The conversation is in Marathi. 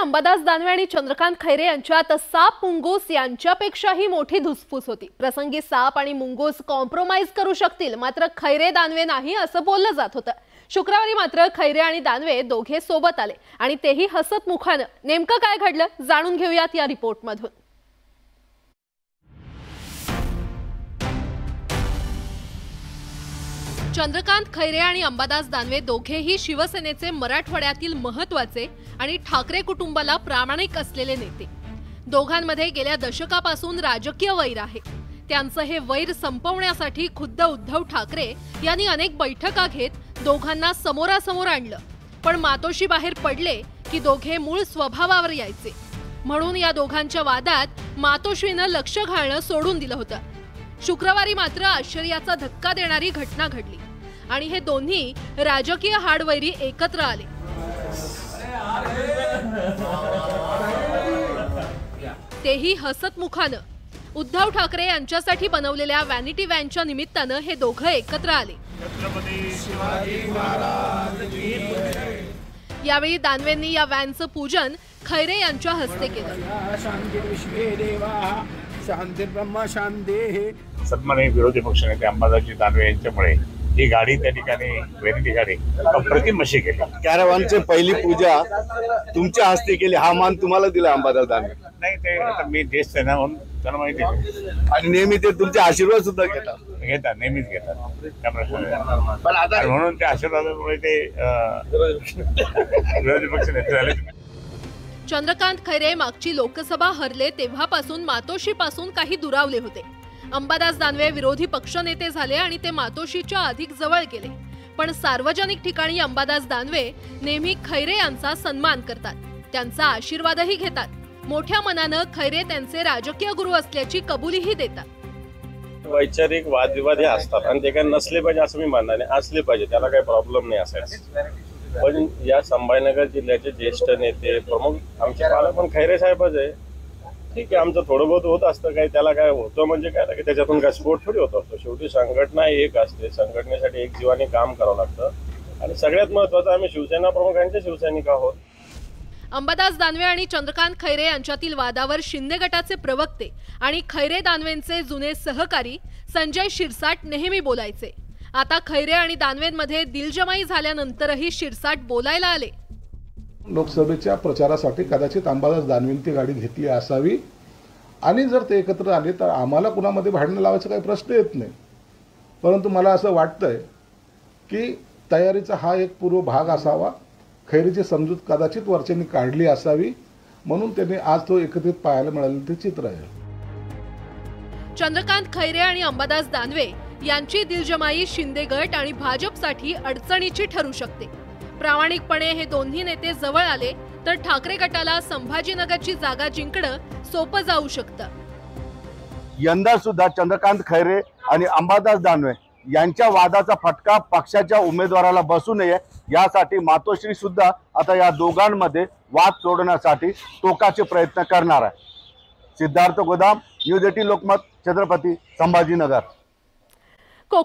अंबादास दानवे आणि चंद्रकांत खैरे यांच्यात साप मुंगूस यांच्यापेक्षाही मोठी धुसफूस होती. प्रसंगी साप आणि मुंगूस कॉम्प्रोमाइज करू शकतील मात्र खैरे दानवे नाही असं बोललं जात होतं. शुक्रवारी मात्र खैरे आणि दानवे दोघे सोबत आले आणि तेही हसत मुखानं. नेमकं काय घडलं जाणून घेऊयात या रिपोर्टमधून चंद्रकांत खैरे आणि अंबादास दानवे दोघेही शिवसेनेचे मराठवाड्यातील महत्त्वाचे आणि ठाकरे कुटुंबाला प्रामाणिक असलेले नेते. दोघांमध्ये गेल्या दशकापासून राजकीय वैर आहे. त्यांचं हे वैर संपवण्यासाठी खुद्द उद्धव ठाकरे यांनी अनेक बैठका घेत दोघांना समोरासमोर आणलं. पण मातोशी बाहेर पडले की दोघे मूळ स्वभावावर यायचे. म्हणून या दोघांच्या वादात मातोश्रीनं लक्ष घालणं सोडून दिलं होतं. शुक्रवारी मात्र आश्चर्याचा धक्का देणारी घटना घडली. आणि हे दोन्ही राजकीय हाडवैरी एकत्र आले. तेही हसत मुखानं. उद्धव ठाकरे यांच्यासाठी बनवलेल्या वॅनिटी व्हॅनच्या निमित्तानं हे दोघं एकत्र आले. यावेळी दानवेंनी या व्हॅनचं पूजन खैरे यांच्या हस्ते केलं. शांती ब्रह्म शांती सन्माननीय विरोधी पक्षनेते अंबादासजी दानवे यांच्यामुळे ही गाडी त्या ठिकाणी वेनिटी गाडी अप्रतिम अशी केली. कॅरवानची पहिली पूजा तुमच्या हस्ते केली हा मान तुम्हाला दिला अंबादास दानवे. नाही ते आता मी ज्येष्ठ आहे ना म्हणून त्यांना माहिती आहे. आणि नेहमी ते तुमचे आशीर्वाद सुद्धा घेतात. घेतात नेहमीच घेतात. त्या प्रश्नाने पण आता म्हणून त्या आशीर्वादामुळे ते अं, विरोधी पक्ष नेते झाले. चंद्रकांत खैरे मागची लोकसभा हरले तेव्हापासून मातोशीपासून काही दुरावले होते. अंबादास दानवे विरोधी पक्षनेते झाले आणि ते मातोशीच्या अधिक जवळ गेले. पण सार्वजनिक ठिकाणी अंबादास दानवे नेहमी खैरे यांचा सन्मान करतात. त्यांचा आशीर्वादही घेतात. मोठ्या मनानं खैरे त्यांचे राजकीय गुरु असल्याची कबुलीही देतात. वैचारिक वादविवाद हे असतात आणि ते काय नसले पाहिजे असं मी मानणार नाही. असले पाहिजे. त्याला काही प्रॉब्लेम नाही असायचं. पण या संभाजीनगर जिल्ह्याचे ज्येष्ठ नेते प्रमुख आमचे पालक पण खैरे साहेबच आहे. ठीक आहे आमचं थोडं बहुत होत असतं काही त्याला काय होतं म्हणजे काय की त्याच्यातून काय स्फोट थोडी होत असतो. शेवटी संघटना एक असते संघटनेसाठी एक जीवाने काम करावं लागतं. आणि सगळ्यात महत्वाचं आम्ही शिवसेना प्रमुखांचे शिवसैनिक आहोत. अंबादास दानवे आणि चंद्रकांत खैरे यांच्यातील वादावर शिंदे गटाचे प्रवक्ते आणि खैरे दानवेंचे जुने सहकारी संजय शिरसाट नेहमी बोलायचे. आता खैरे आणि दानवेंमध्ये दिलजमाई झाल्यानंतरही शिरसाट बोलायला आले. लोकसभेच्या प्रचारासाठी कदाचित अंबादास दानवेंनी ती गाडी घेतली असावी. आणि जर ते एकत्र आले तर आम्हाला कुणामध्ये भांडणं लावायचा काही प्रश्न येत नाही. परंतु मला असं वाटतंय की तयारीचा हा एक पूर्व भाग असावा. खैरीची समजूत कदाचित वरच्यांनी काढली असावी. म्हणून त्यांनी आज तो एकत्रित पाहायला मिळालेलं ते चित्र आहे. चंद्रकांत खैरे आणि अंबादास दानवे यांची दिलजमाई शिंदे गट आणि भाजपसाठी अडचणीची ठरू शकते. प्रामाणिकपणे हे दोन्ही नेते जवळ आले तर ठाकरे गटाला संभाजीनगरची जागा जिंकणं सोपं जाऊ शकतं. यंदा सुद्धा चंद्रकांत खैरे आणि अंबादास दानवे यांच्या वादाचा फटका पक्षाच्या उमेदवाराला बसू नये यासाठी मातोश्री सुद्धा आता या दोघांमध्ये वाद सोडण्यासाठी टोकाचे प्रयत्न करणार आहे. Siddharth Godam news eighteen Lokmat Chhatrapati Sambhajinagar.